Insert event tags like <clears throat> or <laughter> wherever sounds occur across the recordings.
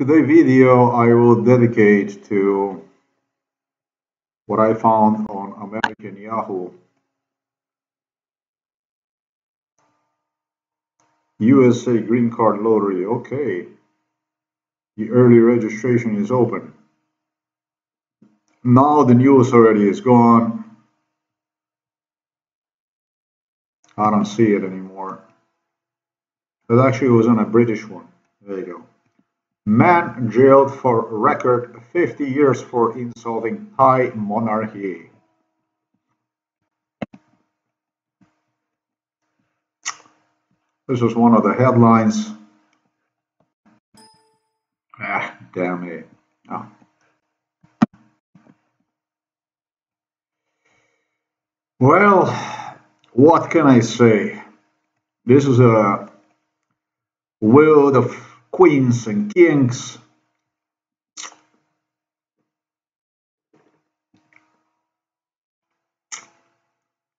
Today's video I will dedicate to what I found on American Yahoo. USA Green Card Lottery, okay. The early registration is open. Now the news already is gone. I don't see it anymore. That actually was on a British one. There you go. Man jailed for record 50 years for insulting Thai monarchy. This is one of the headlines. Ah, damn it. Oh. Well, what can I say? This is a world of queens and kings.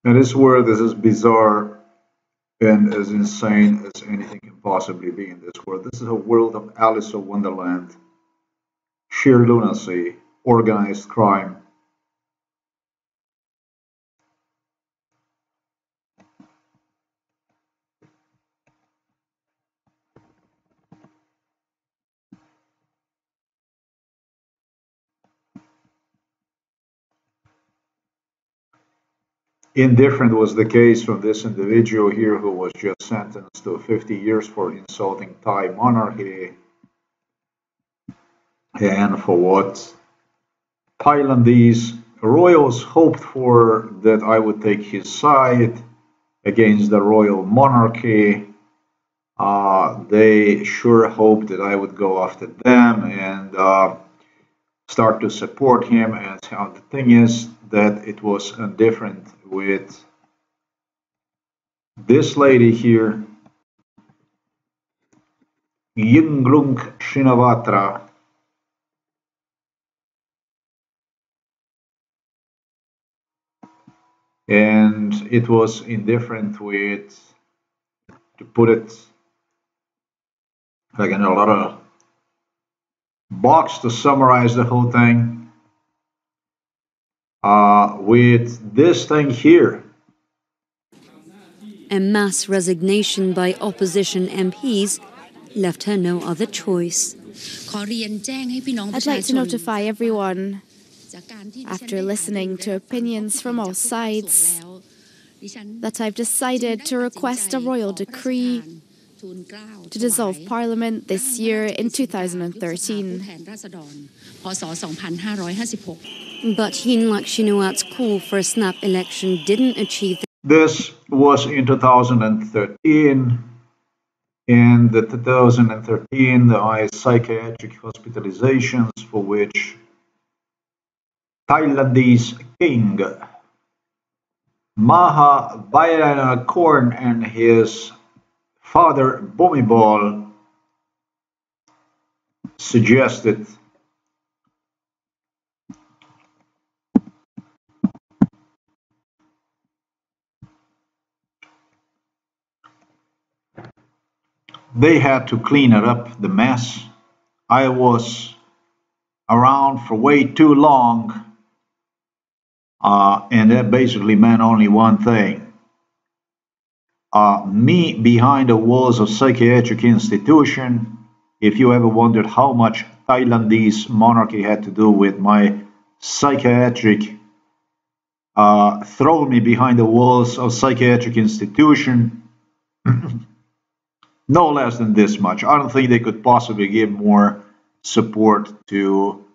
And this world is as bizarre and as insane as anything can possibly be in this world. This is a world of Alice of Wonderland, sheer lunacy, organized crime, Indifferent was the case of this individual here who was just sentenced to 50 years for insulting Thai monarchy and for what Thailandese royals hoped for that I would take his side against the royal monarchy. Uh, they sure hoped that I would go after them and uh, start to support him. And the thing is that it was a different with this lady here, Yingluck Shinawatra. And it was indifferent with, to put it like in a lot of box to summarize the whole thing uh, with this thing here. A mass resignation by opposition MPs left her no other choice. I'd like to notify everyone, after listening to opinions from all sides, that I've decided to request a royal decree to dissolve Parliament this year in 2013. But Yingluck Shinawatra's call for a snap election didn't achieve. This was in 2013. In the 2013, the psychiatric hospitalizations for which Thailandese king Maha Vajiralongkorn and his father Bhumibol suggested they had to clean it up, the mess. I was around for way too long, uh, and that basically meant only one thing. Uh, me behind the walls of psychiatric institution, if you ever wondered how much Thailandese monarchy had to do with my psychiatric uh, throw me behind the walls of psychiatric institution <clears throat> no less than this much. I don't think they could possibly give more support to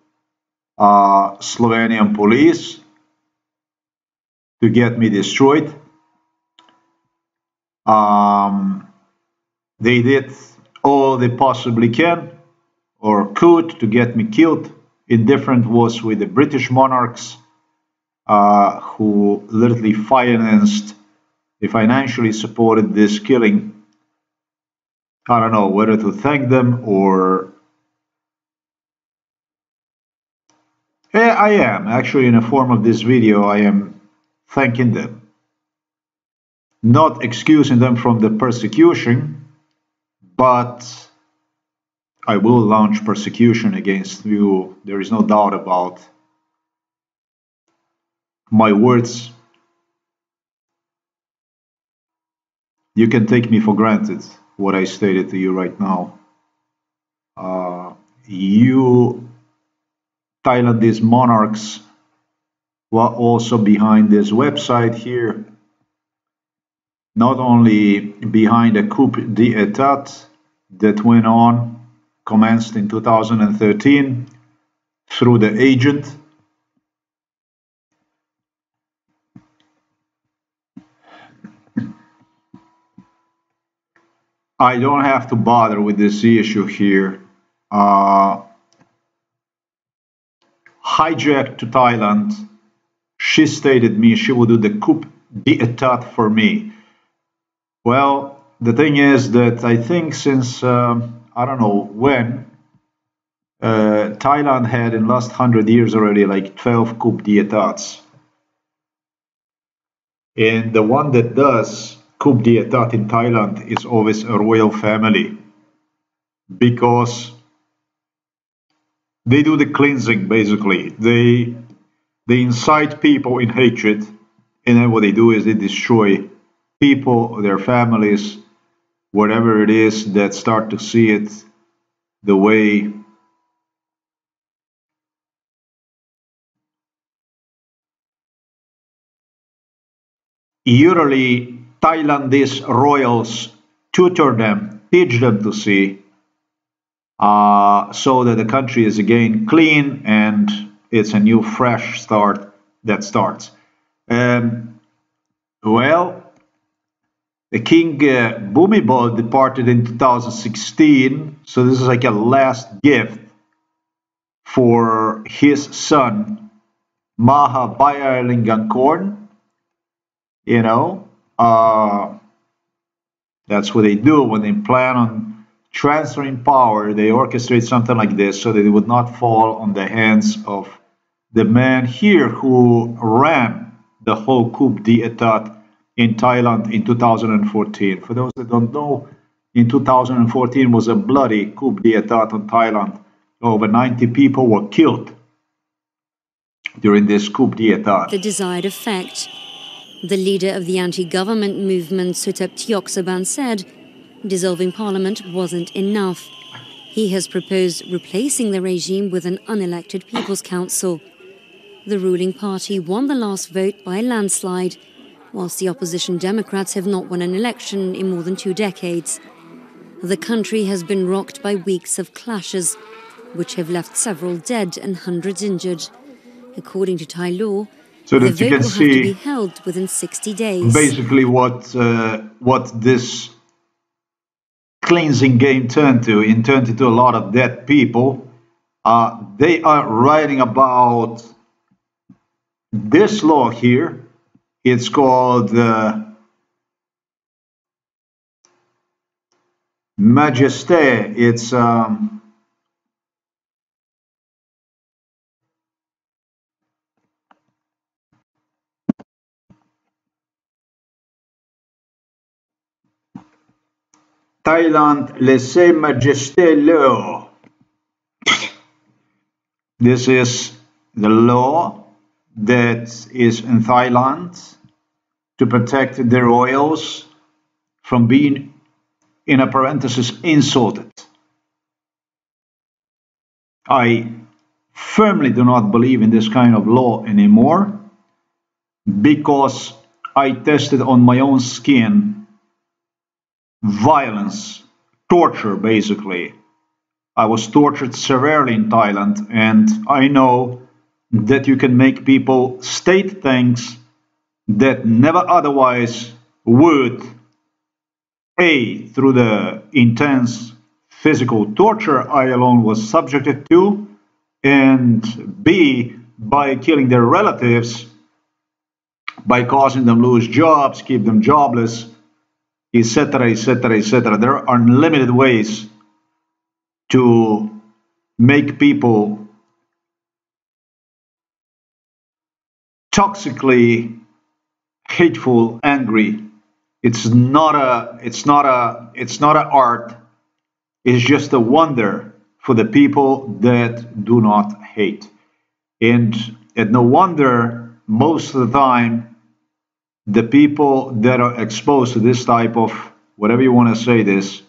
uh, Slovenian police to get me destroyed. Um, they did all they possibly can or could to get me killed. Indifferent was with the British monarchs uh, who literally financed, they financially supported this killing I don't know whether to thank them or. Yeah, I am. Actually, in the form of this video, I am thanking them. Not excusing them from the persecution, but I will launch persecution against you. There is no doubt about my words. You can take me for granted what I stated to you right now. Uh, you Thailandese monarchs were also behind this website here. Not only behind a coup d'etat that went on, commenced in 2013 through the agent. I don't have to bother with this issue here. Uh, hijacked to Thailand. She stated me she would do the coup d'etat for me. Well, the thing is that I think since um, I don't know when uh, Thailand had in last hundred years already like 12 coup d'etats. And the one that does coup d'etat in Thailand is always a royal family because they do the cleansing basically. They they incite people in hatred, and then what they do is they destroy people, their families, whatever it is that start to see it the way usually Thailandese royals tutor them, teach them to see uh, so that the country is again clean and it's a new fresh start that starts. Um, well, the King uh, Bhumibol departed in 2016, so this is like a last gift for his son Maha Vajiralongkorn. You know, uh, that's what they do when they plan on transferring power, they orchestrate something like this so that it would not fall on the hands of the man here who ran the whole coup d'etat in Thailand in 2014. For those that don't know, in 2014 was a bloody coup d'etat on Thailand. Over 90 people were killed during this coup d'etat. The desired effect. The leader of the anti-government movement, Suthep Thaugsuban, said dissolving parliament wasn't enough. He has proposed replacing the regime with an unelected People's Council. The ruling party won the last vote by a landslide, whilst the opposition Democrats have not won an election in more than two decades. The country has been rocked by weeks of clashes, which have left several dead and hundreds injured. According to Thai law, so will have to be held within 60 days. Basically, what uh, what this cleansing game turned to in turned into a lot of dead people. Uh, they are writing about this law here. It's called uh, Majesté. It's um, Thailand Lèse-Majesté Law. This is the law that is in Thailand to protect the royals from being, in a parenthesis, insulted. I firmly do not believe in this kind of law anymore because I tested on my own skin violence, torture basically. I was tortured severely in Thailand, and I know that you can make people state things that never otherwise would. A, through the intense physical torture I alone was subjected to, and B, by killing their relatives, by causing them lose jobs, keep them jobless, etc., etc., etc. There are unlimited ways to make people toxically hateful, angry. It's not a, it's not a, it's not an art. It's just a wonder for the people that do not hate. And, and no wonder most of the time the people that are exposed to this type of whatever you want to say this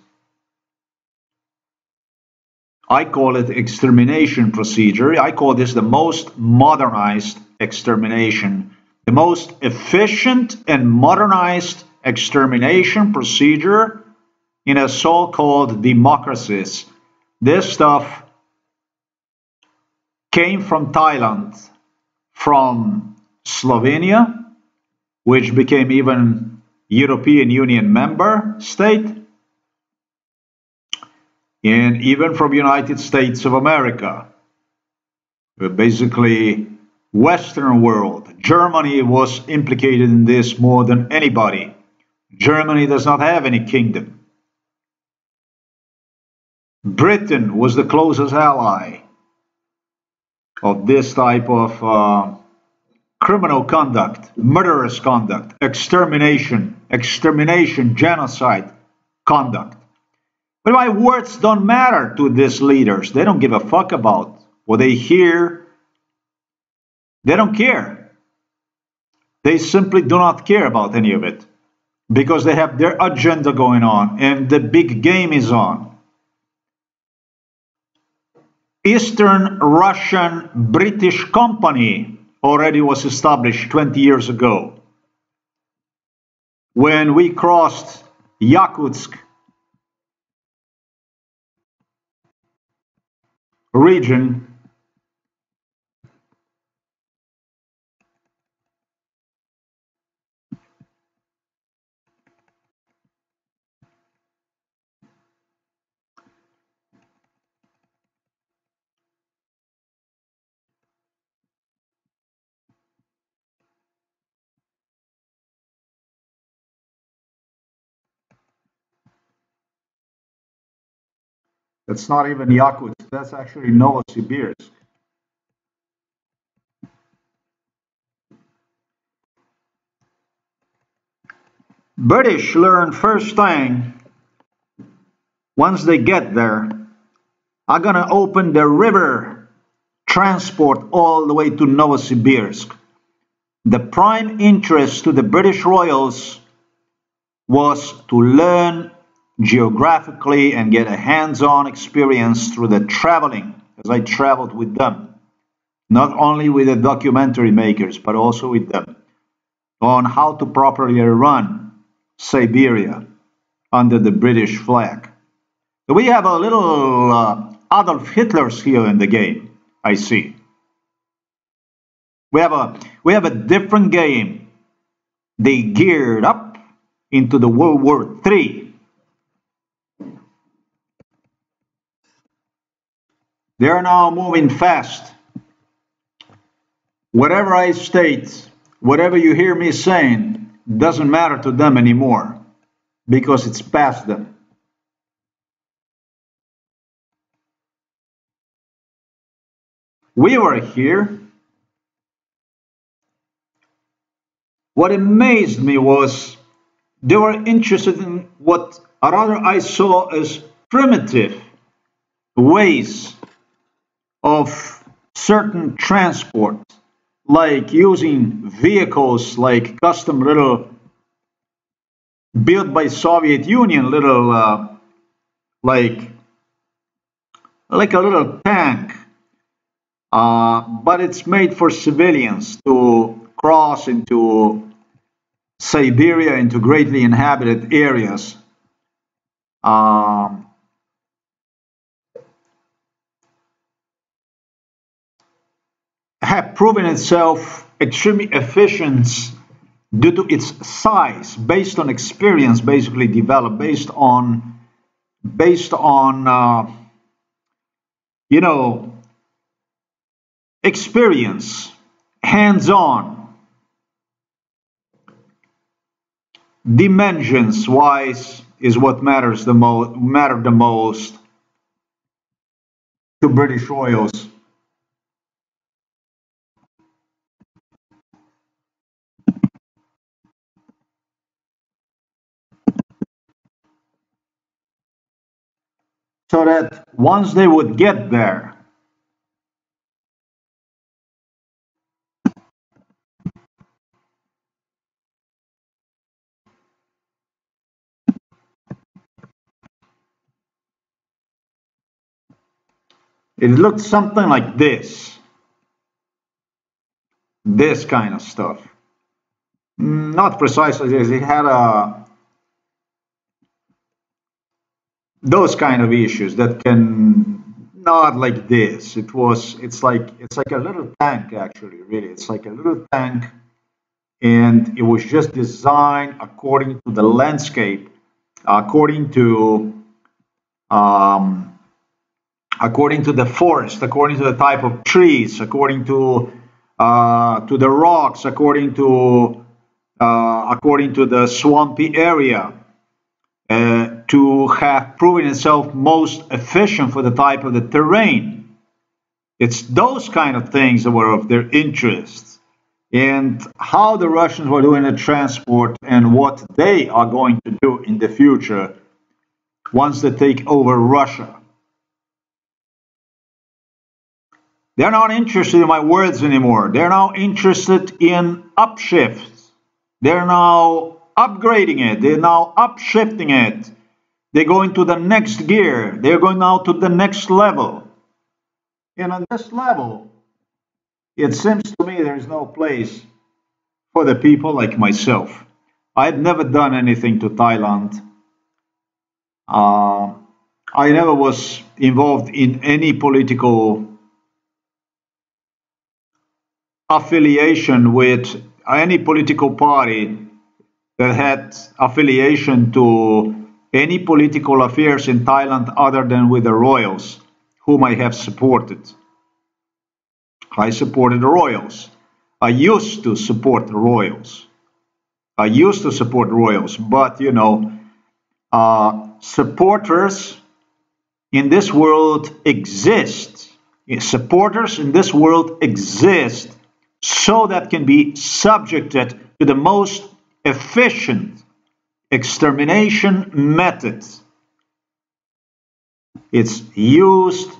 I call it extermination procedure. I call this the most modernized extermination, the most efficient and modernized extermination procedure in a so-called democracies. This stuff came from Thailand, from Slovenia, which became even European Union member state, and even from United States of America. Basically, Western world. Germany was implicated in this more than anybody. Germany does not have any kingdom. Britain was the closest ally of this type of uh, criminal conduct, murderous conduct, extermination, extermination, genocide conduct. But my words don't matter to these leaders. They don't give a fuck about what they hear. They don't care. They simply do not care about any of it because they have their agenda going on and the big game is on. Eastern Russian British Company already was established 20 years ago. When we crossed Yakutsk region That's not even Yakutsk, that's actually Novosibirsk. British learn first thing, once they get there, are gonna open the river transport all the way to Novosibirsk. The prime interest to the British royals was to learn geographically and get a hands-on experience through the traveling as I traveled with them not only with the documentary makers but also with them on how to properly run Siberia under the British flag. We have a little uh, Adolf Hitler's here in the game, I see. We have a we have a different game. They geared up into the World War III They're now moving fast. Whatever I state, whatever you hear me saying, doesn't matter to them anymore because it's past them. We were here. What amazed me was they were interested in what rather I saw as primitive ways of certain transport, like using vehicles like custom little built by Soviet Union little uh, like like a little tank, uh, but it's made for civilians to cross into Siberia, into greatly inhabited areas. Um, have proven itself extremely efficient due to its size, based on experience, basically developed based on based on uh, you know experience, hands-on. Dimensions wise is what matters the most matter the most to British royals. So that once they would get there, It looked something like this. This kind of stuff. Mm, not precisely this. It had a those kind of issues that can not like this. It was it's like it's like a little tank actually, really. It's like a little tank and it was just designed according to the landscape, according to um, according to the forest, according to the type of trees, according to uh, to the rocks, according to uh, according to the swampy area, uh, to have proven itself most efficient for the type of the terrain. It's those kind of things that were of their interest, and how the Russians were doing the transport and what they are going to do in the future once they take over Russia. They're not interested in my words anymore. They're now interested in upshifts. They're now upgrading it. They're now upshifting it. They're going to the next gear. They're going now to the next level. And on this level, it seems to me there is no place for the people like myself. I've never done anything to Thailand. Uh, I never was involved in any political affiliation with any political party that had affiliation to any political affairs in Thailand other than with the royals, whom I have supported. I supported the royals. I used to support the royals. I used to support royals, but you know, uh, supporters in this world exist. Supporters in this world exist so that can be subjected to the most efficient extermination methods. It's used,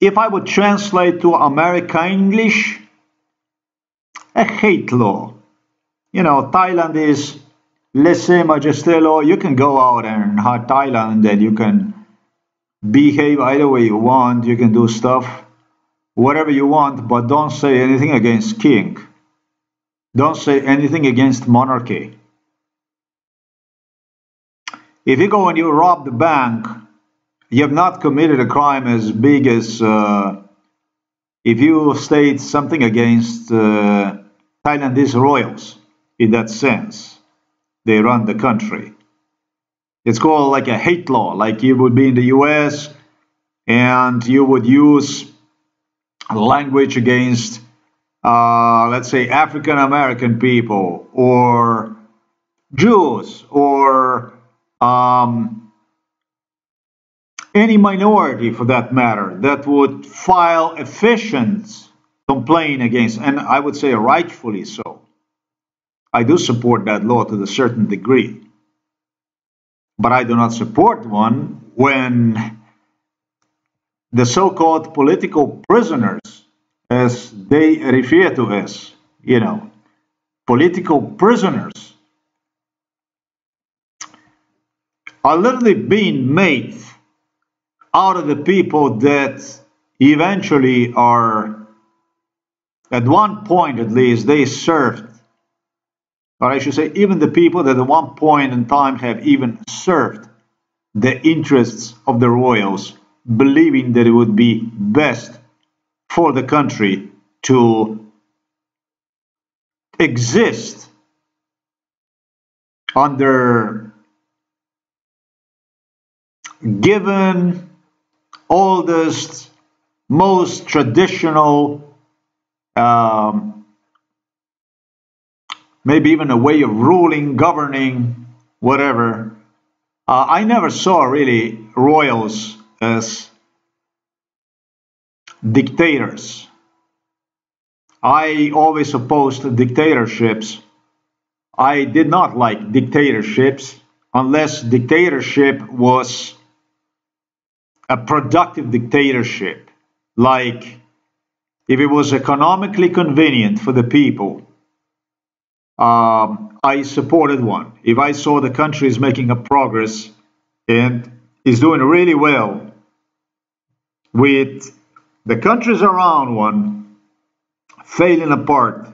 if I would translate to American English, a hate law. You know, Thailand is majeste law. You can go out and hurt Thailand and you can behave either way you want. You can do stuff whatever you want, but don't say anything against king. Don't say anything against monarchy. If you go and you rob the bank, you have not committed a crime as big as uh, if you state something against uh, Thailandese royals in that sense. They run the country. It's called like a hate law, like you would be in the US and you would use language against, uh, let's say, African American people or Jews or um, any minority for that matter that would file efficient complaint against, and I would say rightfully so. I do support that law to a certain degree. But I do not support one when the so-called political prisoners, as they refer to us, you know, political prisoners, are literally being made out of the people that eventually are, at one point at least, they served. Or I should say, even the people that at one point in time have even served the interests of the royals believing that it would be best for the country to exist under given oldest, most traditional, um, maybe even a way of ruling, governing, whatever. Uh, I never saw really royals as dictators. I always opposed dictatorships. I did not like dictatorships unless dictatorship was a productive dictatorship, like if it was economically convenient for the people, um, I supported one. If I saw the country is making a progress and is doing really well with the countries around one failing apart,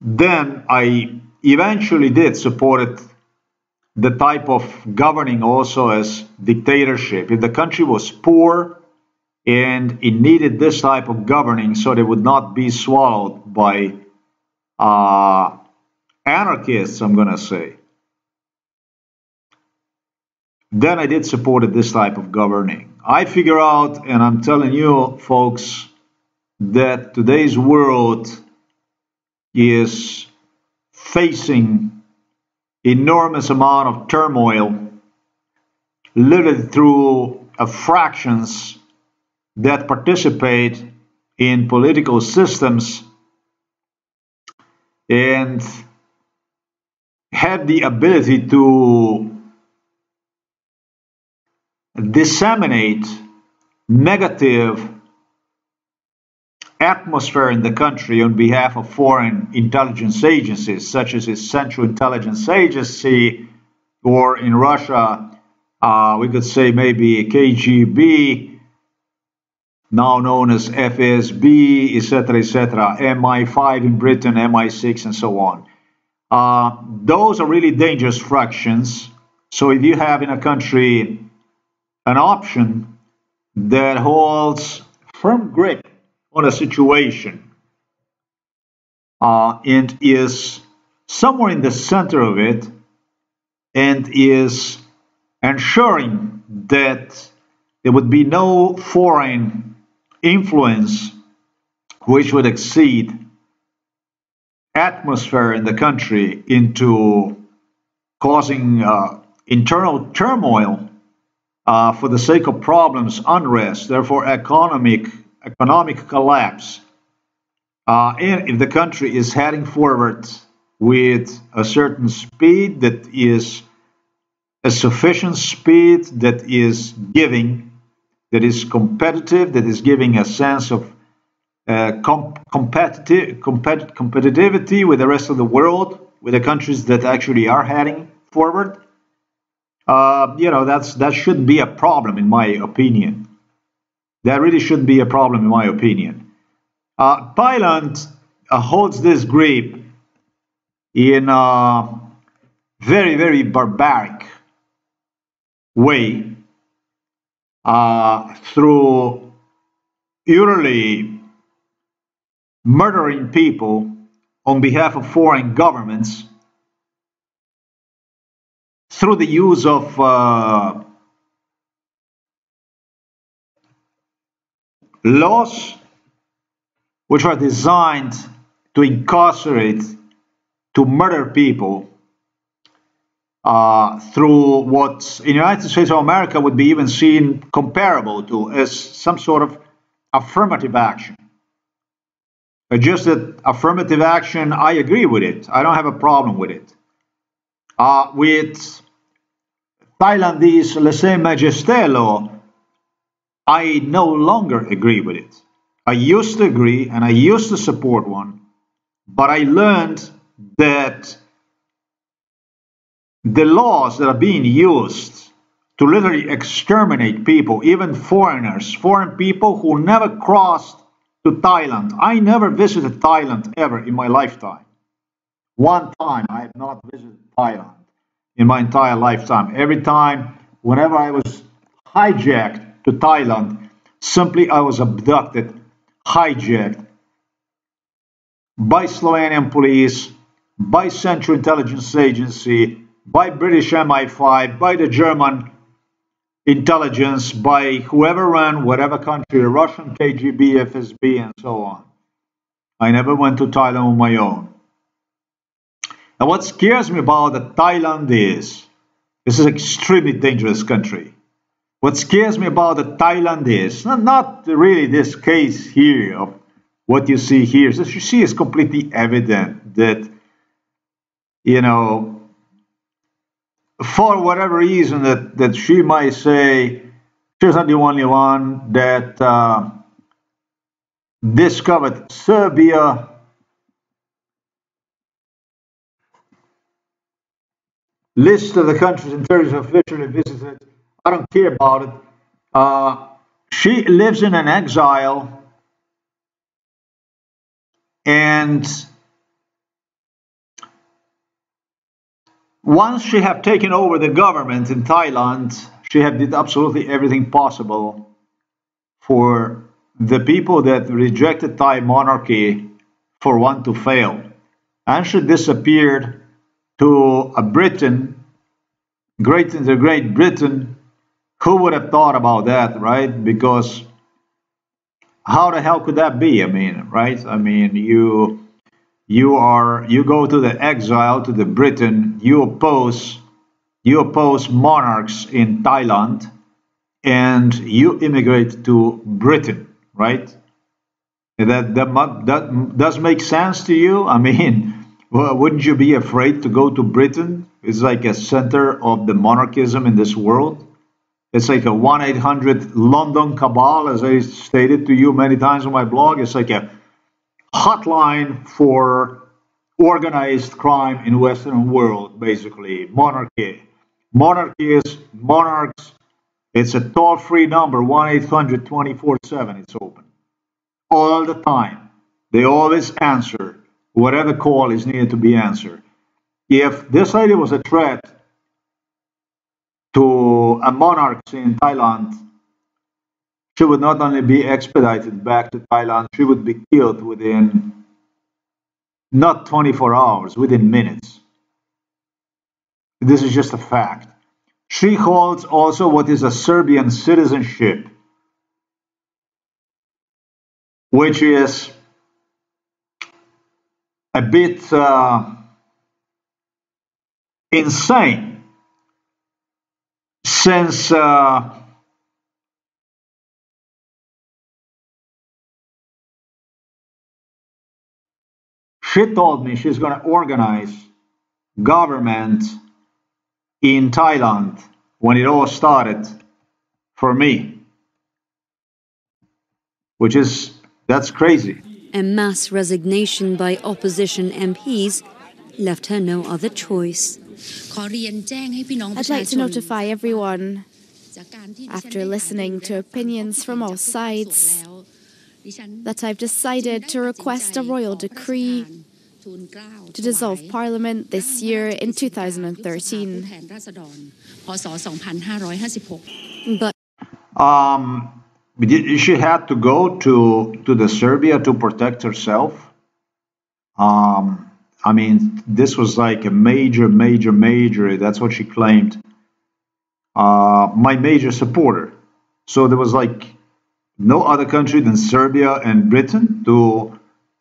then I eventually did support it, the type of governing also as dictatorship. If the country was poor and it needed this type of governing so they would not be swallowed by uh, anarchists, I'm going to say, then I did support this type of governing. I figure out, and I'm telling you folks, that today's world is facing enormous amount of turmoil literally through fractions that participate in political systems and have the ability to disseminate negative atmosphere in the country on behalf of foreign intelligence agencies, such as the Central Intelligence Agency, or in Russia, uh, we could say maybe KGB, now known as FSB, etc., etc., MI5 in Britain, MI6, and so on. Uh, those are really dangerous fractions. So if you have in a country an option that holds firm grip on a situation uh, and is somewhere in the center of it and is ensuring that there would be no foreign influence which would exceed atmosphere in the country into causing uh, internal turmoil uh, for the sake of problems, unrest, therefore economic economic collapse. Uh, and if the country is heading forward with a certain speed that is a sufficient speed that is giving, that is competitive, that is giving a sense of uh, competitive, compet competitivity with the rest of the world, with the countries that actually are heading forward, uh, you know, that's that should be a problem in my opinion. That really shouldn't be a problem in my opinion. Uh, Thailand uh, holds this grip in a very, very barbaric way uh, through usually murdering people on behalf of foreign governments through the use of uh, laws which were designed to incarcerate, to murder people uh, through what in the United States of America would be even seen comparable to as some sort of affirmative action. just that affirmative action, I agree with it. I don't have a problem with it. Uh, with Thailandese lèse-majesté law, I no longer agree with it. I used to agree and I used to support one, but I learned that the laws that are being used to literally exterminate people, even foreigners, foreign people who never crossed to Thailand. I never visited Thailand ever in my lifetime. One time I have not visited Thailand in my entire lifetime. Every time, whenever I was hijacked to Thailand. Simply, I was abducted, hijacked by Slovenian police, by Central Intelligence Agency, by British MI5, by the German intelligence, by whoever ran whatever country, the Russian KGB, FSB, and so on. I never went to Thailand on my own. And what scares me about Thailand is this is an extremely dangerous country. What scares me about the Thailand is not, really this case here of what you see here. As you see, it's completely evident that, you know, for whatever reason that, that she might say, she's not the only one that uh, discovered Serbia list of the countries and territories officially visited. I don't care about it. Uh, she lives in an exile and once she have taken over the government in Thailand, she have did absolutely everything possible for the people that rejected Thai monarchy for one to fail. And she disappeared to a Britain, Great the Great Britain, who would have thought about that, right? Because how the hell could that be? I mean, right? I mean, you you are you go to the exile to the Britain, you oppose you oppose monarchs in Thailand, and you immigrate to Britain, right? That that that does make sense to you? I mean, <laughs> wouldn't you be afraid to go to Britain? It's like a center of the monarchism in this world. It's like a 1 800 London cabal, as I stated to you many times on my blog. It's like a hotline for organized crime in Western world, basically. Monarchy. Monarchy is monarchs. It's a toll free number, 1 800 24 7. It's open all the time. They always answer whatever call is needed to be answered. If this lady was a threat to a monarch in Thailand, she would not only be expedited back to Thailand, she would be killed within not 24 hours, within minutes. This is just a fact. She holds also what is a Serbian citizenship, which is a bit uh, insane since uh, she told me she's going to organize government in Thailand when it all started for me, which is that's crazy a mass resignation by opposition MPs left her no other choice. I'd like to notify everyone, after listening to opinions from all sides, that I've decided to request a royal decree to dissolve Parliament this year in 2013. But um, she had to go to to the Serbia to protect herself. Um, I mean, this was like a major, major, major. That's what she claimed. Uh, my major supporter. So there was like no other country than Serbia and Britain to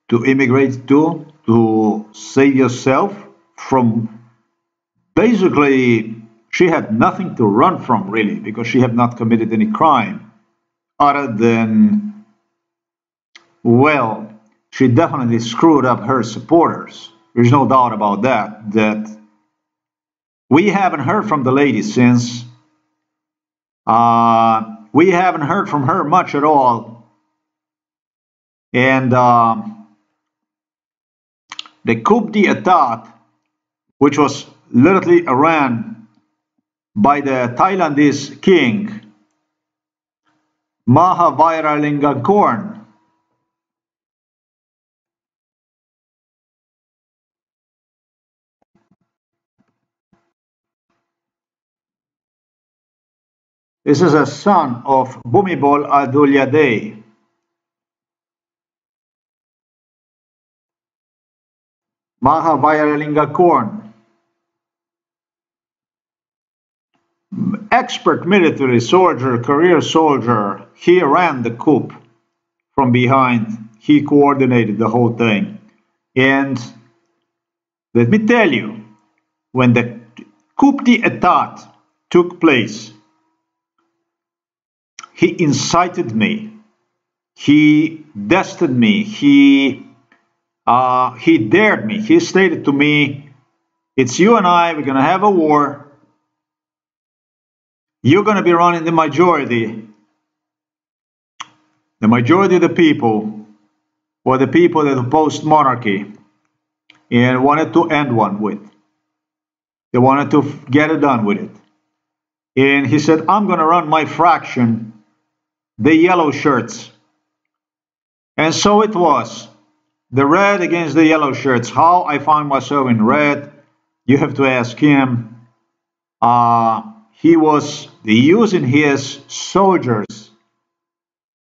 to immigrate to to save yourself from. Basically, she had nothing to run from really because she had not committed any crime other than, well, she definitely screwed up her supporters. There's no doubt about that. That we haven't heard from the lady since. Uh, we haven't heard from her much at all. And uh, the coup d'etat, which was literally ran by the Thailandese king, Mahavajiralingam This is a son of Bhumibol Adulyadej. Mahavajiralingam expert military soldier, career soldier, he ran the coup from behind. He coordinated the whole thing. And let me tell you, when the coup d'etat took place, he incited me. He destined me. He uh, he dared me. He stated to me, "It's you and I. We're going to have a war. you're going to be running the majority. The majority of the people were the people that opposed monarchy and wanted to end one with. They wanted to get it done with it. And he said, I'm going to run my fraction, the yellow shirts. And so it was. The red against the yellow shirts. How I found myself in red, you have to ask him. Uh, he was using his soldiers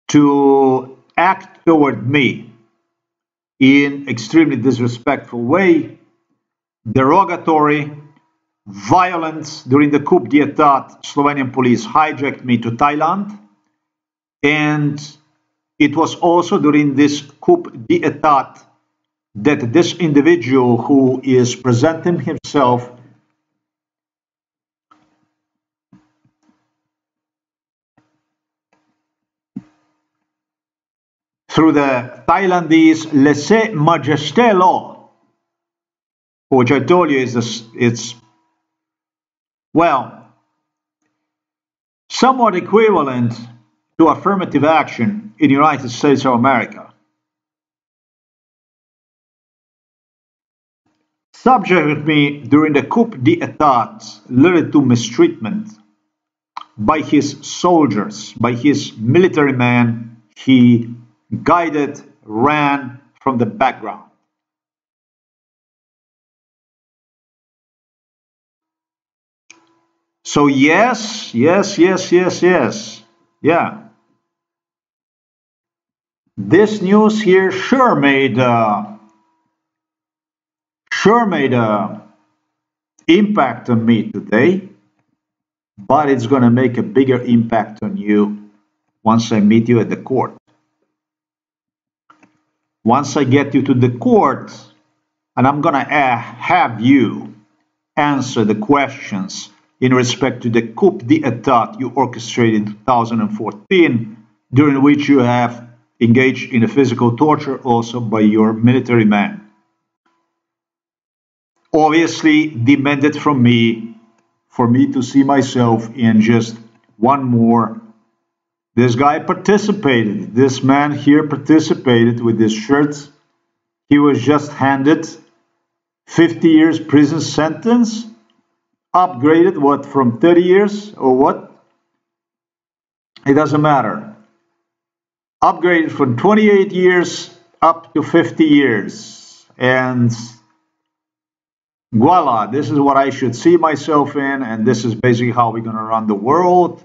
to act toward me in extremely disrespectful way, derogatory, violence. During the coup d'etat, Slovenian police hijacked me to Thailand, and it was also during this coup d'etat that this individual who is presenting himself through the Thailandese Lèse-Majesté law, which I told you is it's well somewhat equivalent to affirmative action in the United States of America. Subjected me during the coup d'etat led to mistreatment by his soldiers, by his military men. He guided, ran from the background. So yes, yes, yes, yes, yes, yeah. This news here sure made uh, sure made a uh, impact on me today, but it's going to make a bigger impact on you once I meet you at the court. Once I get you to the court, and I'm going to uh, have you answer the questions in respect to the coup d'etat you orchestrated in 2014, during which you have engaged in a physical torture also by your military men. Obviously demanded from me for me to see myself in just one more this guy participated. This man here participated with this shirt. He was just handed 50 years prison sentence, upgraded what from 30 years or what? It doesn't matter. Upgraded from 28 years up to 50 years. And voila, this is what I should see myself in, and this is basically how we're going to run the world.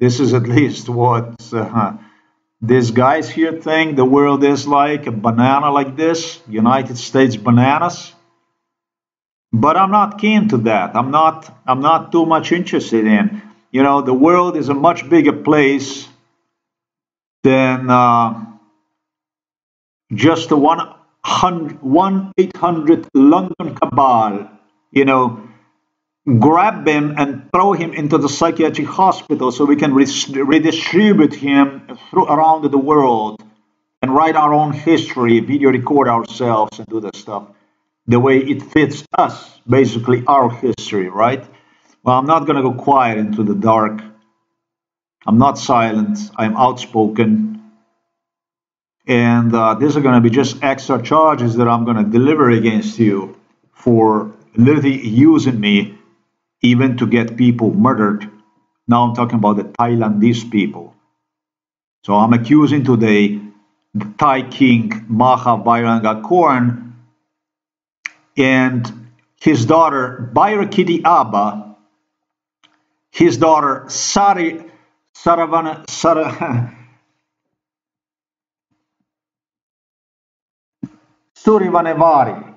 This is at <laughs> least what uh, these guys here think the world is like a banana like this, United States bananas. But I'm not keen to that. I'm not. I'm not too much interested in. You know, the world is a much bigger place than uh, just the one hundred one eight hundred London cabal. You know, grab him and throw him into the psychiatric hospital so we can redistribute him through around the world and write our own history, video record ourselves, and do the stuff the way it fits us, basically our history, right? Well, I'm not going to go quiet into the dark. I'm not silent. I'm outspoken. And uh, these are going to be just extra charges that I'm going to deliver against you for literally using me even to get people murdered. Now I'm talking about the Thailandese people. So I'm accusing today the Thai king Maha Vajiralongkorn and his daughter Bajrakitiyabha, his daughter Sari Saravana Sara, Surivanevari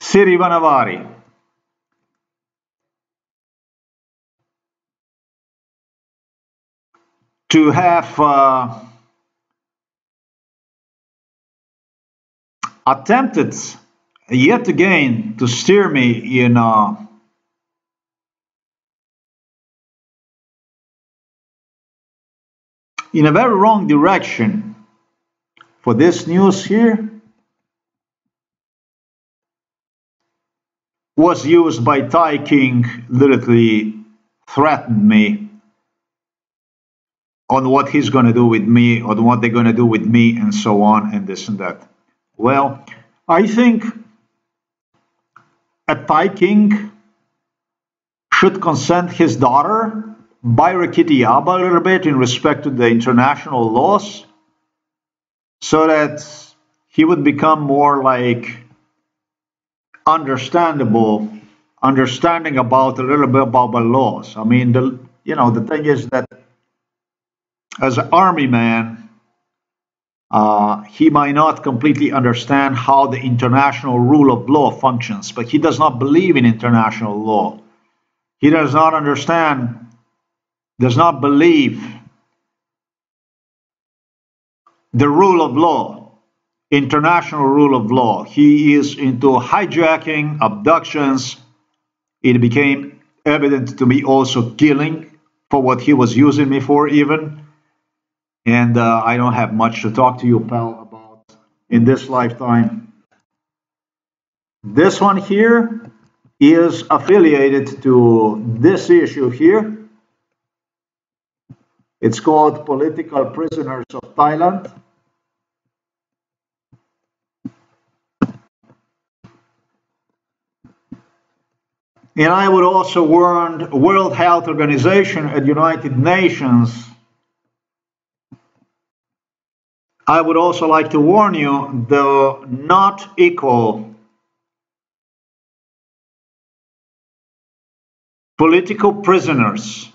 Sirivanavari. to have uh, attempted yet again to steer me in a in a very wrong direction for this news here was used by Thai King literally threatened me on what he's going to do with me, on what they're going to do with me, and so on, and this and that. Well, I think a Thai king should consent his daughter Kittiaba a little bit in respect to the international laws so that he would become more like understandable, understanding about a little bit about the laws. I mean, the you know the thing is that as an army man, uh, he might not completely understand how the international rule of law functions, but he does not believe in international law. He does not understand, does not believe the rule of law, international rule of law. He is into hijacking, abductions. It became evident to me also killing for what he was using me for, even. And uh, I don't have much to talk to you, pal, about in this lifetime. This one here is affiliated to this issue here. It's called Political Prisoners of Thailand. And I would also warn World Health Organization and United Nations I would also like to warn you the not equal political prisoners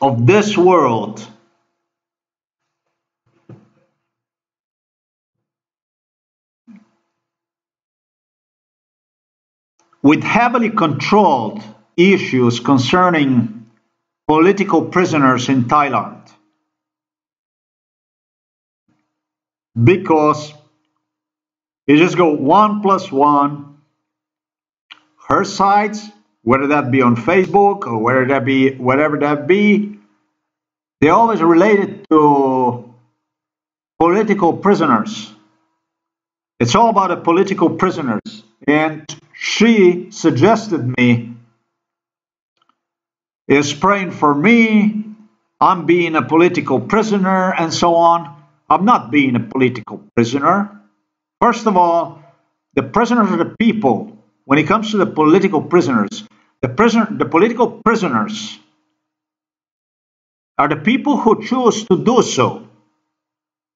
of this world with heavily controlled issues concerning political prisoners in Thailand. Because you just go one plus one her sites, whether that be on Facebook or whether that be whatever that be they always related to political prisoners. It's all about the political prisoners. And she suggested me is praying for me. I'm being a political prisoner and so on. I'm not being a political prisoner. First of all, the prisoners are the people. When it comes to the political prisoners, the prisoner, the political prisoners are the people who choose to do so.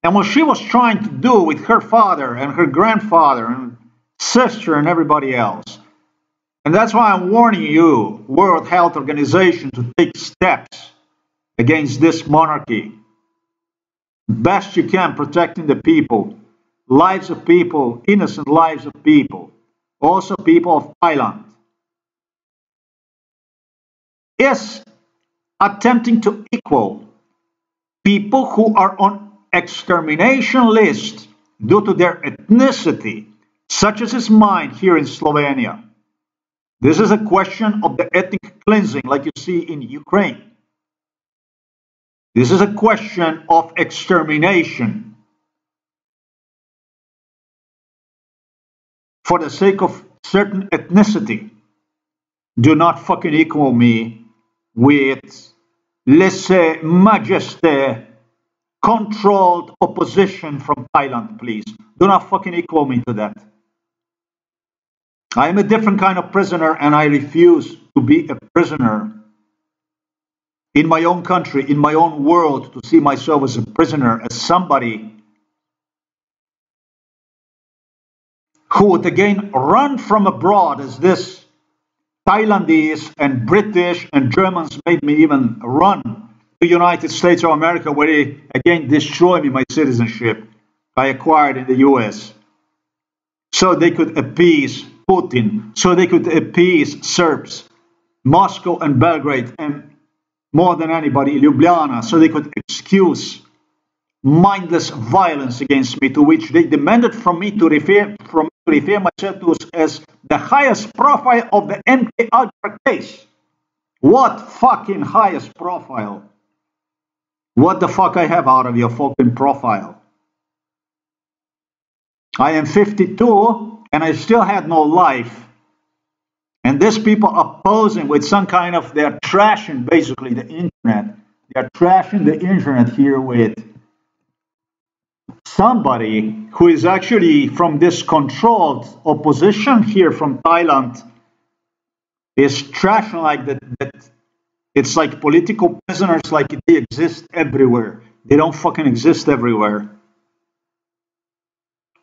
And what she was trying to do with her father and her grandfather and sister and everybody else and that's why I'm warning you, World Health Organization, to take steps against this monarchy. Best you can, protecting the people, lives of people, innocent lives of people, also people of Thailand. Yes, attempting to equal people who are on extermination list due to their ethnicity, such as is mine here in Slovenia this is a question of the ethnic cleansing, like you see in Ukraine. This is a question of extermination for the sake of certain ethnicity. Do not fucking equal me with lèse-majesté controlled opposition from Thailand, please. Do not fucking equal me to that. I am a different kind of prisoner and I refuse to be a prisoner in my own country, in my own world, to see myself as a prisoner, as somebody who would again run from abroad as this Thailandese and British and Germans made me even run to the United States of America where they again destroyed me my citizenship I acquired in the US so they could appease Putin so they could appease Serbs, Moscow and Belgrade, and more than anybody, Ljubljana, so they could excuse mindless violence against me, to which they demanded from me to refer, from to refer myself to as the highest profile of the MK Ultra case. What fucking highest profile? What the fuck I have out of your fucking profile? I am 52 and I still had no life. And these people are posing with some kind of, they're trashing basically the internet. They're trashing the internet here with somebody who is actually from this controlled opposition here from Thailand is trashing like that, that it's like political prisoners like they exist everywhere. They don't fucking exist everywhere.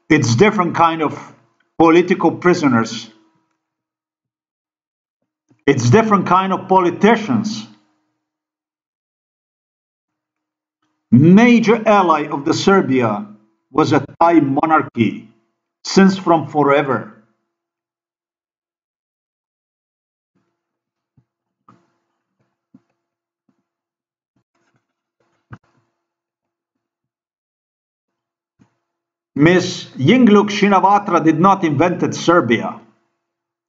It's different kind of political prisoners. It's different kind of politicians. Major ally of the Serbia was a Thai monarchy since from forever. Miss Yingluck Shinawatra did not invent Serbia.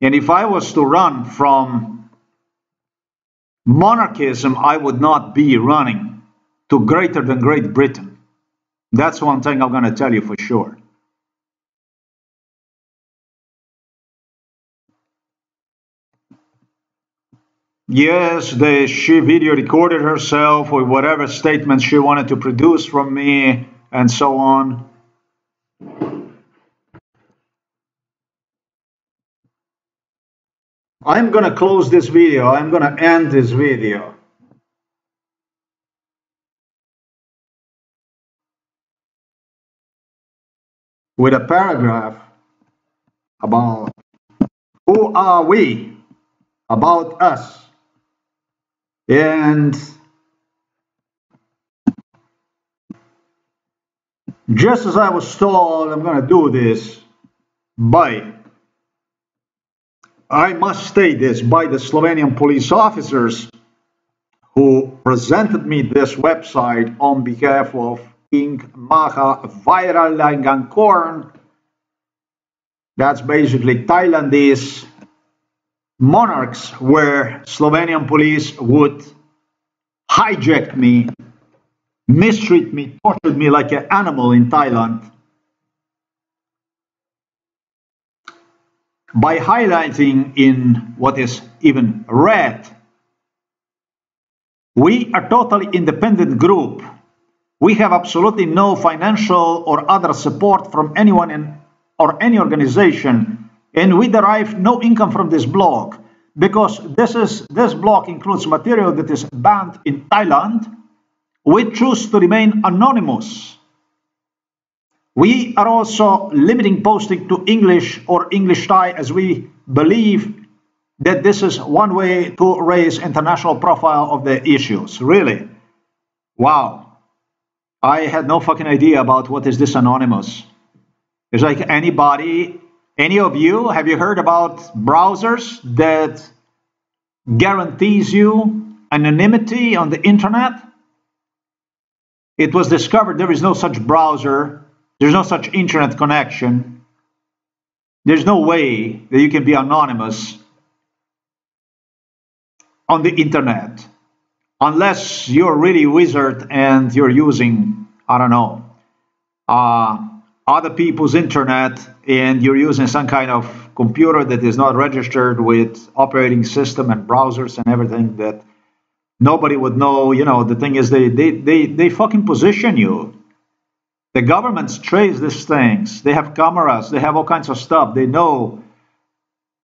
And if I was to run from monarchism, I would not be running to greater than Great Britain. That's one thing I'm going to tell you for sure. Yes, the, she video recorded herself with whatever statements she wanted to produce from me and so on. I'm going to close this video. I'm going to end this video. with a paragraph about who are we, about us. And just as I was told, I'm going to do this by I must state this by the Slovenian police officers who presented me this website on behalf of King Maha Vajiralongkorn. That's basically Thailandese monarchs where Slovenian police would hijack me, mistreat me, tortured me like an animal in Thailand by highlighting in what is even red, we are totally independent group. We have absolutely no financial or other support from anyone in, or any organization, and we derive no income from this blog because this is this blog includes material that is banned in Thailand. We choose to remain anonymous. We are also limiting posting to English or English Thai as we believe that this is one way to raise international profile of the issues. Really? Wow. I had no fucking idea about what is this anonymous. It's like anybody, any of you, have you heard about browsers that guarantees you anonymity on the internet? It was discovered there is no such browser there's no such internet connection. There's no way that you can be anonymous on the internet unless you're really wizard and you're using, I don't know, uh, other people's internet and you're using some kind of computer that is not registered with operating system and browsers and everything that nobody would know. You know, the thing is they, they, they, they fucking position you the governments trace these things. They have cameras. They have all kinds of stuff. They know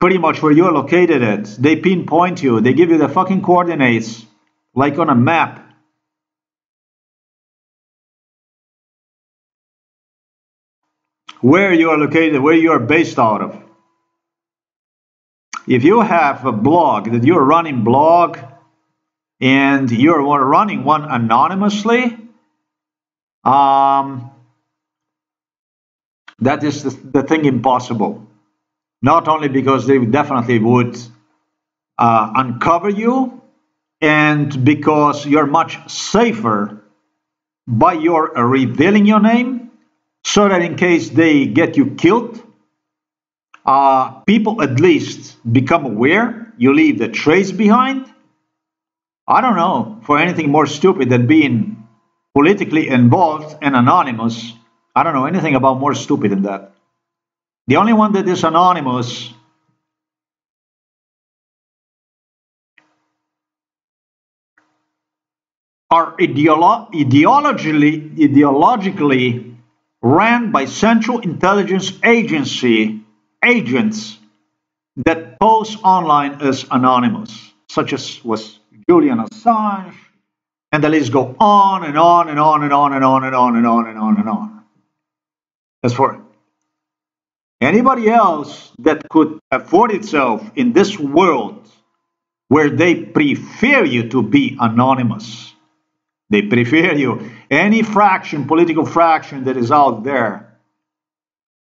pretty much where you're located at. They pinpoint you. They give you the fucking coordinates, like on a map. Where you are located, where you are based out of. If you have a blog that you're running blog and you're running one anonymously, um, that is the, the thing impossible. Not only because they definitely would uh, uncover you, and because you're much safer by your revealing your name, so that in case they get you killed, uh, people at least become aware, you leave the trace behind, I don't know for anything more stupid than being politically involved and anonymous. I don't know anything about more stupid than that. The only one that is anonymous are ideolo ideologically, ideologically ran by Central Intelligence Agency agents that pose online as anonymous, such as was Julian Assange, and the list go on and on and on and on and on and on and on and on and on. As for anybody else that could afford itself in this world where they prefer you to be anonymous, they prefer you, any fraction, political fraction that is out there,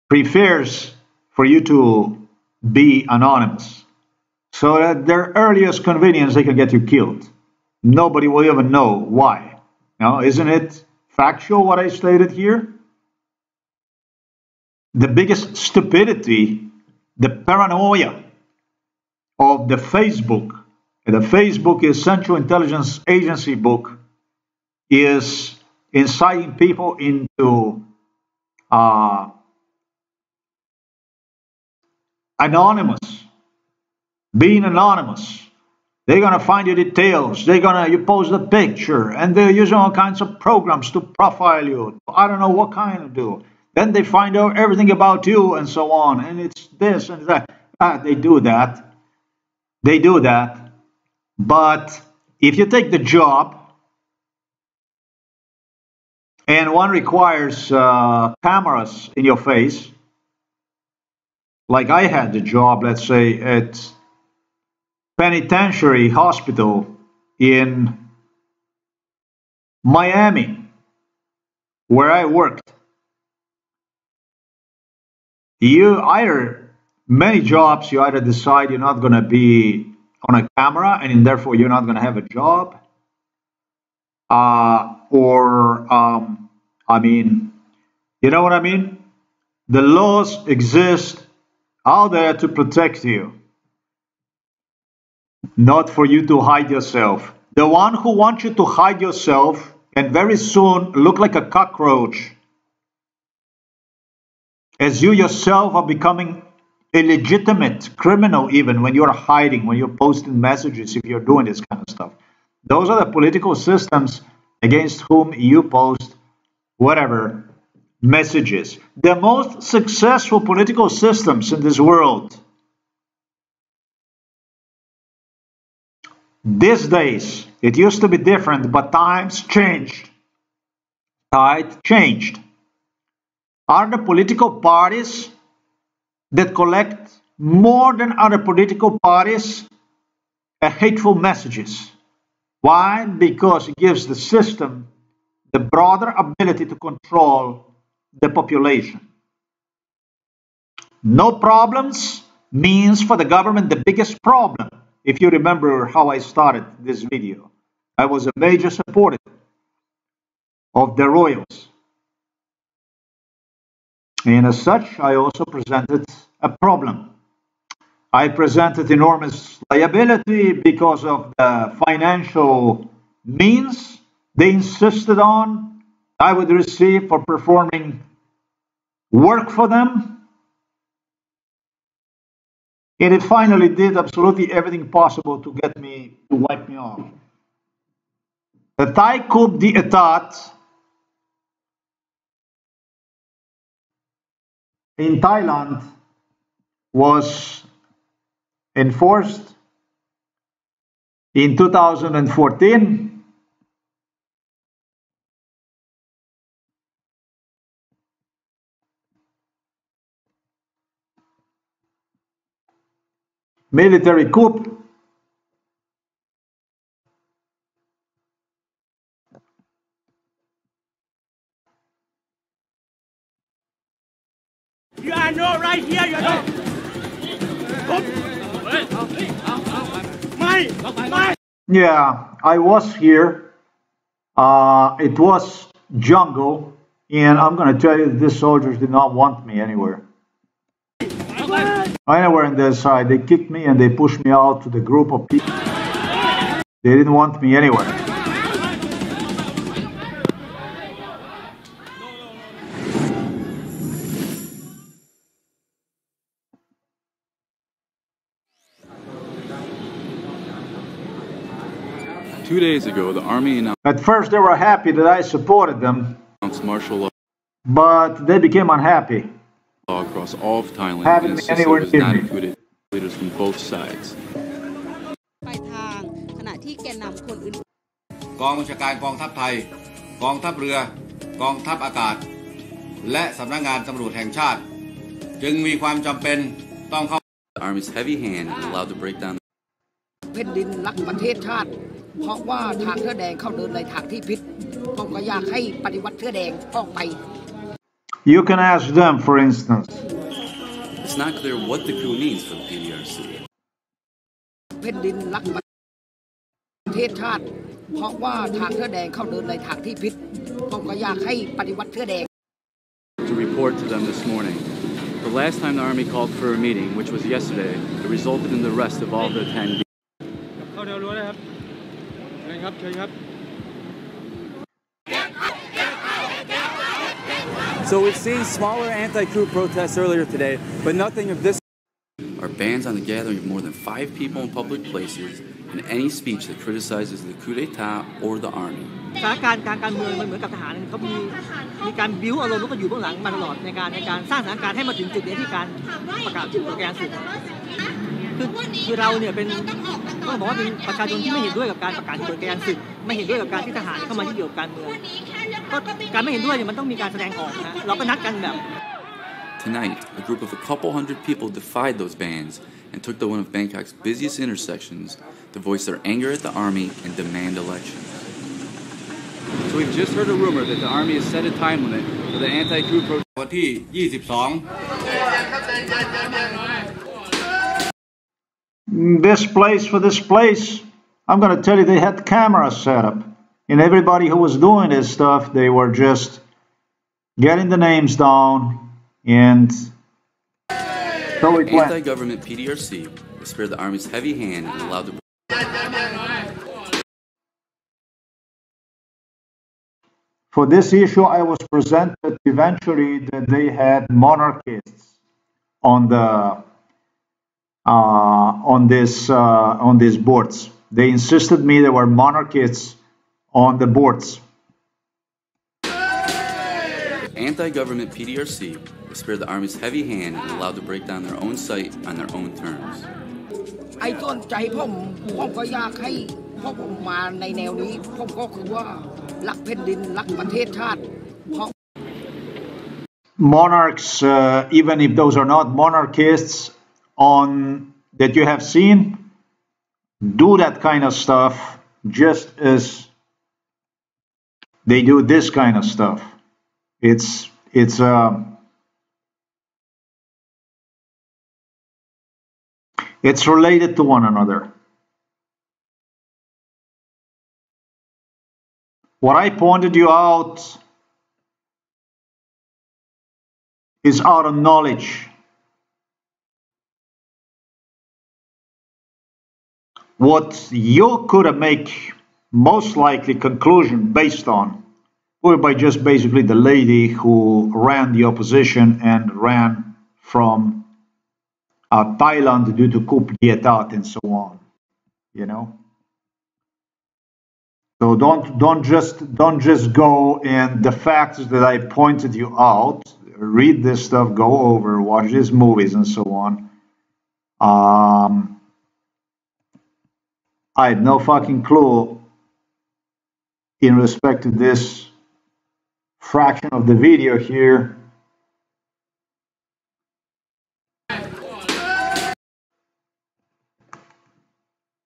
prefers for you to be anonymous. So at their earliest convenience, they can get you killed. Nobody will even know why. Now, isn't it factual what I stated here? The biggest stupidity, the paranoia of the Facebook, the Facebook is Central Intelligence Agency book, is inciting people into uh, anonymous, being anonymous. They're gonna find your details. They're gonna you post a picture, and they're using all kinds of programs to profile you. I don't know what kind of do. Then they find out everything about you and so on, and it's this and that. Ah, they do that. They do that. But if you take the job and one requires uh, cameras in your face, like I had the job, let's say, at penitentiary hospital in Miami, where I worked. You either, many jobs, you either decide you're not going to be on a camera and therefore you're not going to have a job, uh, or, um, I mean, you know what I mean? The laws exist out there to protect you, not for you to hide yourself. The one who wants you to hide yourself can very soon look like a cockroach as you yourself are becoming a legitimate criminal even when you're hiding, when you're posting messages, if you're doing this kind of stuff. Those are the political systems against whom you post whatever messages. The most successful political systems in this world these days, it used to be different, but times changed. Tide changed. Are the political parties that collect more than other political parties hateful messages. Why? Because it gives the system the broader ability to control the population. No problems means for the government the biggest problem. If you remember how I started this video, I was a major supporter of the royals. And as such, I also presented a problem. I presented enormous liability because of the financial means they insisted on I would receive for performing work for them. And it finally did absolutely everything possible to get me, to wipe me off. The Thai coup d'etat in Thailand was enforced in 2014 military coup You are not right here, you know. Yeah, I was here. Uh, it was jungle, and I'm going to tell you, these soldiers did not want me anywhere. Anywhere in their side, they kicked me and they pushed me out to the group of people. They didn't want me anywhere. Two days ago, the army announced. At first, they were happy that I supported them. Martial law. But they became unhappy. Across all of Thailand, Having and anywhere was near not me. included leaders from both sides. ไปทางขณะที่แกนนำคนอื่นกองบัญชาการกองทัพไทย กองทัพเรือ กองทัพอากาศ และสำนักงานตำรวจแห่งชาติ จึงมีความจำเป็นต้องเข้า The army's heavy hand is allowed to break down แผ่นดินรักประเทศชาติ เพราะว่าทางเสื้อแดงเข้าเดินในทางที่ผิดผมก็อยากให้ปฏิวัติเสื้อแดงออกไป You can ask them, for instance. It's not clear what the coup means for the PDRC. แผ่นดินรักประเทศชาติ เพราะว่าทางเสื้อแดงเข้าเดินในทางที่ผิดผมก็อยากให้ปฏิวัติเสื้อแดง To report to them this morning. The last time the army called for a meeting, which was yesterday, it resulted in the arrest of all the attendees. So we've seen smaller anti-coup protests earlier today, but nothing of this Are bans on the gathering of more than five people in public places and any speech that criticizes the coup d'etat or the army. สถานการณ์การการเมืองมันเหมือนกับทหารเขามีมีการบิ้วอารมณ์แล้วก็อยู่เบื้องหลังมาตลอดในการในการสร้างสถานการณ์ให้มาถึงจุดนี้ที่การประกาศจุดประกาศศึกคือคือเราเนี่ยเป็นต้องบอกว่าเป็นประชาชนที่ไม่เห็นด้วยกับการประกาศกฎการศึกไม่เห็นด้วยกับการที่ทหารเข้ามายุ่งเกี่ยวกับการเมือง ก็การไม่เห็นด้วยเนี่ยมันต้องมีการแสดงออกนะเราก็นัดกันแบบ Tonight, a group of a couple hundred people defied those bans and took to one of Bangkok's busiest intersections to voice their anger at the army and demand elections. So we've just heard a rumor that the army has set a time limit for the anti-coup protest. วันที่ 22 This place for this place, I'm going to tell you, they had cameras set up. And everybody who was doing this stuff, they were just getting the names down and so went. Anti-government PDRC spared the army's heavy hand and allowed the For this issue, I was presented eventually that they had monarchists on the uh, on this uh, on these boards. They insisted me there were monarchists on the boards. anti-government PDRC has spared the army's heavy hand and allowed to break down their own site on their own terms. ไอ้ต้นใจผมผมก็อยากให้พวกผมมาในแนวนี้ผมก็คือว่ารักแผ่นดินรักประเทศชาติ เพราะ monarchs, uh, even if those are not monarchists, on that you have seen, do that kind of stuff just as they do this kind of stuff. It's it's uh, it's related to one another. What I pointed you out is out of knowledge. What you could make most likely conclusion based on by just basically the lady who ran the opposition and ran from uh, Thailand due to coup d'état and so on. You know. So don't don't just don't just go and the facts that I pointed you out. Read this stuff, go over, watch these movies, and so on. Um, I had no fucking clue in respect to this fraction of the video here.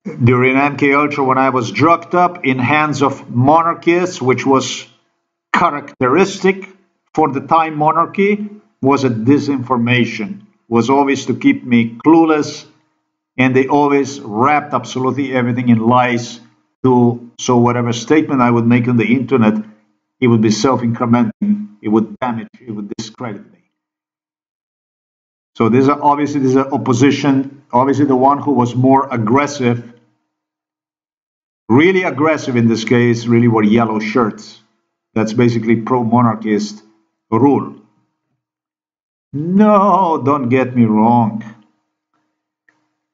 During MK Ultra, when I was drugged up in hands of monarchists, which was characteristic for the time monarchy, was a disinformation. Was always to keep me clueless, and they always wrapped absolutely everything in lies. To so whatever statement I would make on the internet, it would be self-incrementing. It would damage. It would discredit me. So this is obviously this opposition. Obviously, the one who was more aggressive really aggressive in this case really were yellow shirts. That's basically pro-monarchist rule. No, don't get me wrong.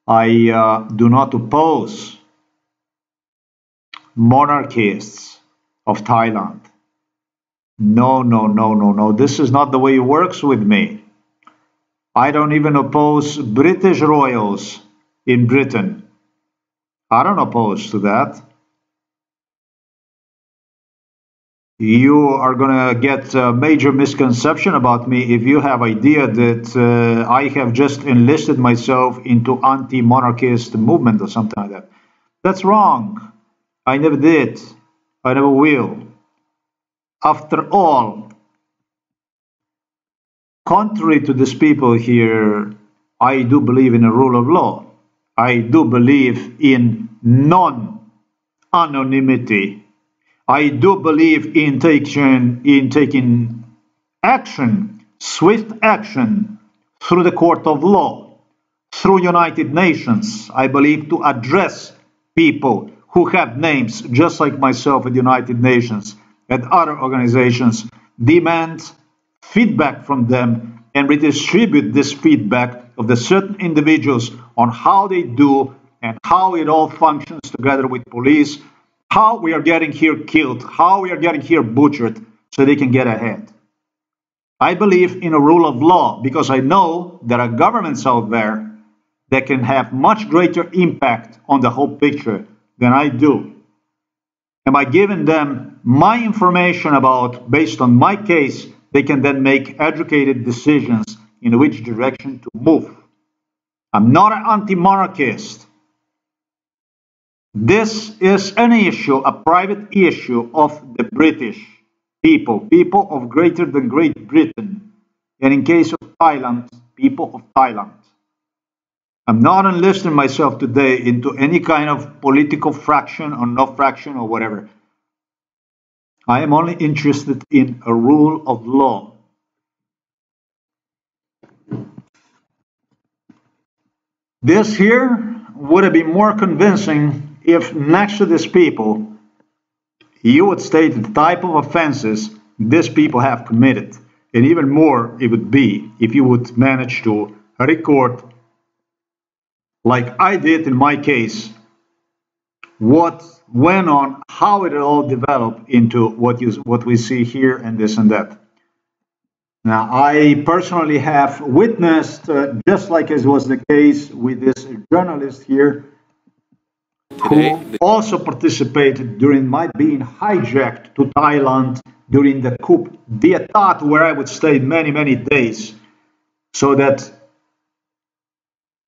I uh, do not oppose monarchists of Thailand. No, no, no, no, no. This is not the way it works with me. I don't even oppose British royals in Britain. I don't oppose to that. You are going to get a major misconception about me if you have idea that uh, I have just enlisted myself into anti-monarchist movement or something like that. That's wrong. I never did. I never will. After all, contrary to these people here, I do believe in a rule of law. I do believe in non-anonymity. I do believe in taking, in taking action, swift action, through the court of law, through United Nations. I believe to address people who have names just like myself at the United Nations and other organizations demand feedback from them and redistribute this feedback of the certain individuals on how they do and how it all functions together with police, how we are getting here killed, how we are getting here butchered so they can get ahead. I believe in a rule of law because I know there are governments out there that can have much greater impact on the whole picture than I do. And by giving them my information about, based on my case, they can then make educated decisions in which direction to move. I'm not an anti-monarchist. This is an issue, a private issue of the British people, people of greater than Great Britain, and in case of Thailand, people of Thailand. I'm not enlisting myself today into any kind of political fraction or no fraction or whatever. I am only interested in a rule of law. This here would have been more convincing if next to these people you would state the type of offenses these people have committed. And even more it would be if you would manage to record, like I did in my case, what went on, how it all developed into what you what we see here and this and that. Now, I personally have witnessed, uh, just like as was the case with this journalist here, Today, who also participated during my being hijacked to Thailand during the coup d'etat, where I would stay many, many days, so that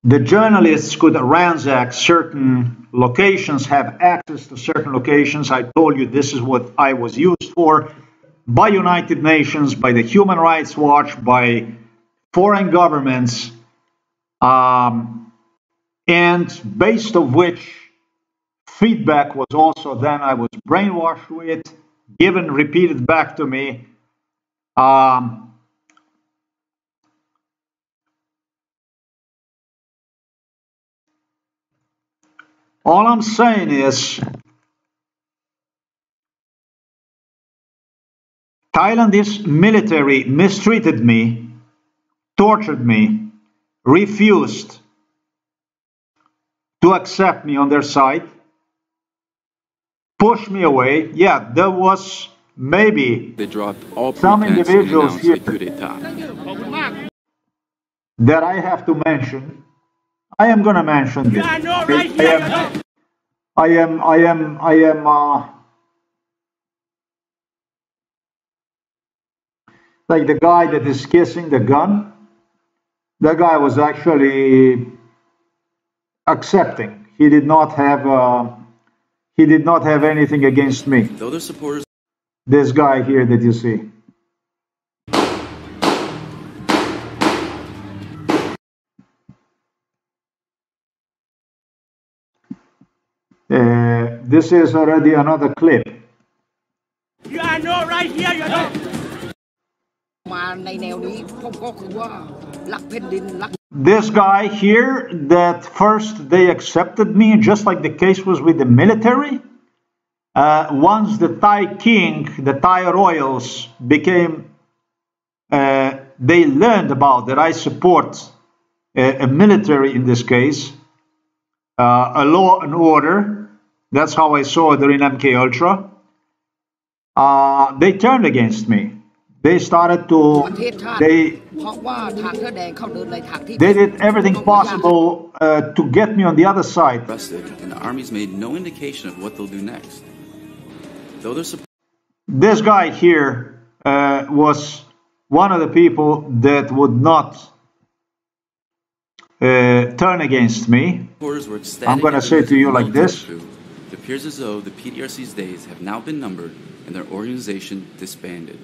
the journalists could ransack certain locations, have access to certain locations. I told you this is what I was used for by United Nations, by the Human Rights Watch, by foreign governments, um, and based of which feedback was also then I was brainwashed with, given, repeated back to me. Um, All I'm saying is Thailand's military mistreated me, tortured me, refused to accept me on their side, pushed me away. Yeah, there was maybe they dropped all some individuals here that I have to mention I am going to mention this. I am, I am, I am, I am, uh, like the guy that is kissing the gun. That guy was actually accepting. He did not have, uh, he did not have anything against me. The other supporters. This guy here that you see. Uh, this is already another clip. You are not right here, you are not. This guy here, that first they accepted me, just like the case was with the military, uh, once the Thai king, the Thai royals became, uh, they learned about that I support a, a military in this case, uh, a law and order. That's how I saw it during MK Ultra. Uh, they turned against me. They started to they they did everything possible uh, to get me on the other side. And the army's made no indication of what they'll do next. Though they're this guy here uh, was one of the people that would not uh, turn against me. I'm going to say to you like this. It appears as though the PDRC's days have now been numbered and their organization disbanded.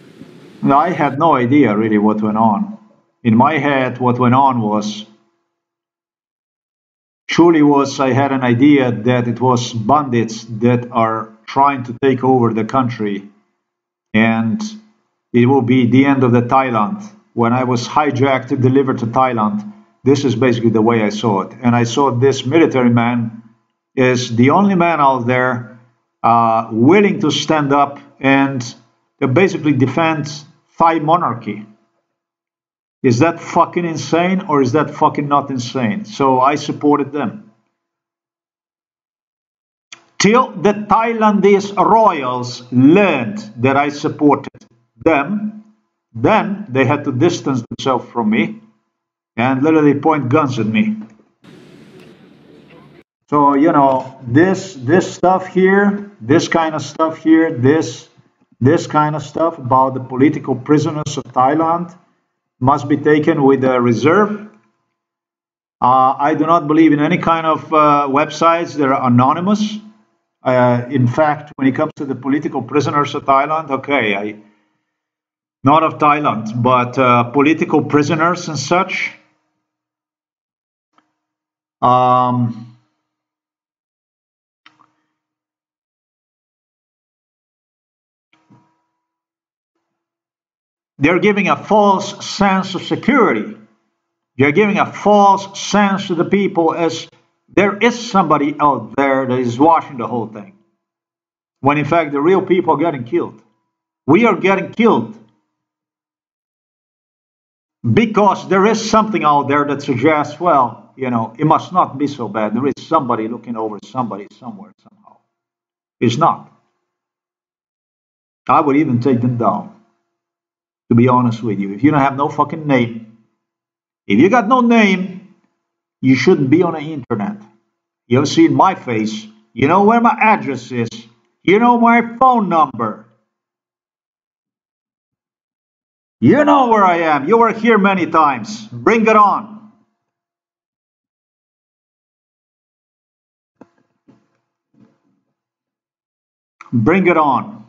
I had no idea really what went on. In my head, what went on was truly was I had an idea that it was bandits that are trying to take over the country and it will be the end of the Thailand. When I was hijacked to deliver to Thailand, this is basically the way I saw it. And I saw this military man is the only man out there uh, willing to stand up and basically defend Thai monarchy. Is that fucking insane or is that fucking not insane? So I supported them. Till the Thailandese royals learned that I supported them, then they had to distance themselves from me and literally point guns at me. So, you know, this this stuff here, this kind of stuff here, this this kind of stuff about the political prisoners of Thailand must be taken with a reserve. Uh, I do not believe in any kind of uh, websites that are anonymous. Uh, in fact, when it comes to the political prisoners of Thailand, okay, I, not of Thailand, but uh, political prisoners and such. Um, they're giving a false sense of security. They're giving a false sense to the people as there is somebody out there that is watching the whole thing. When in fact the real people are getting killed. We are getting killed because there is something out there that suggests, well, you know, it must not be so bad. There is somebody looking over somebody somewhere somehow. It's not. I would even take them down to be honest with you. If you don't have no fucking name, if you got no name, you shouldn't be on the internet. You've seen my face. You know where my address is. You know my phone number. You know where I am. You were here many times. Bring it on. Bring it on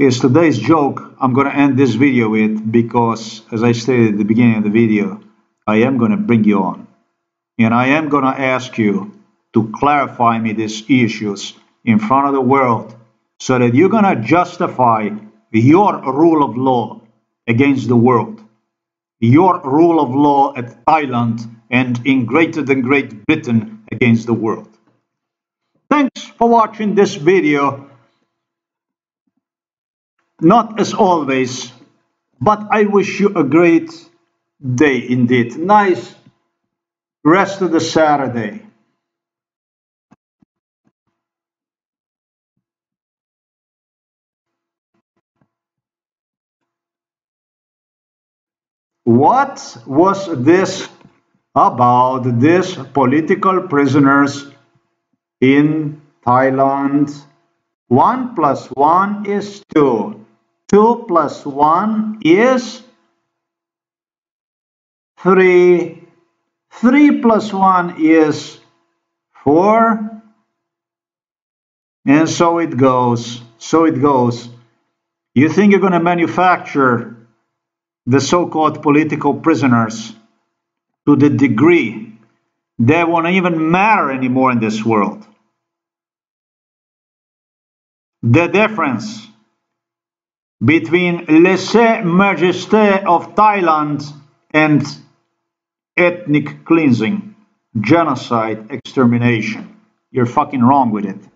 is today's joke I'm going to end this video with because, as I stated at the beginning of the video, I am going to bring you on. And I am going to ask you to clarify me these issues in front of the world so that you're going to justify your rule of law against the world. Your rule of law at Thailand and in greater than Great Britain against the world. Thanks for watching this video not as always, but I wish you a great day indeed. Nice rest of the Saturday. What was this about these political prisoners in Thailand? 1 plus 1 is 2. 2 plus 1 is 3. 3 plus 1 is 4. And so it goes. So it goes. You think you're going to manufacture the so-called political prisoners to the degree they won't even matter anymore in this world. The difference between lèse-majesté of Thailand and ethnic cleansing, genocide, extermination. you're fucking wrong with it.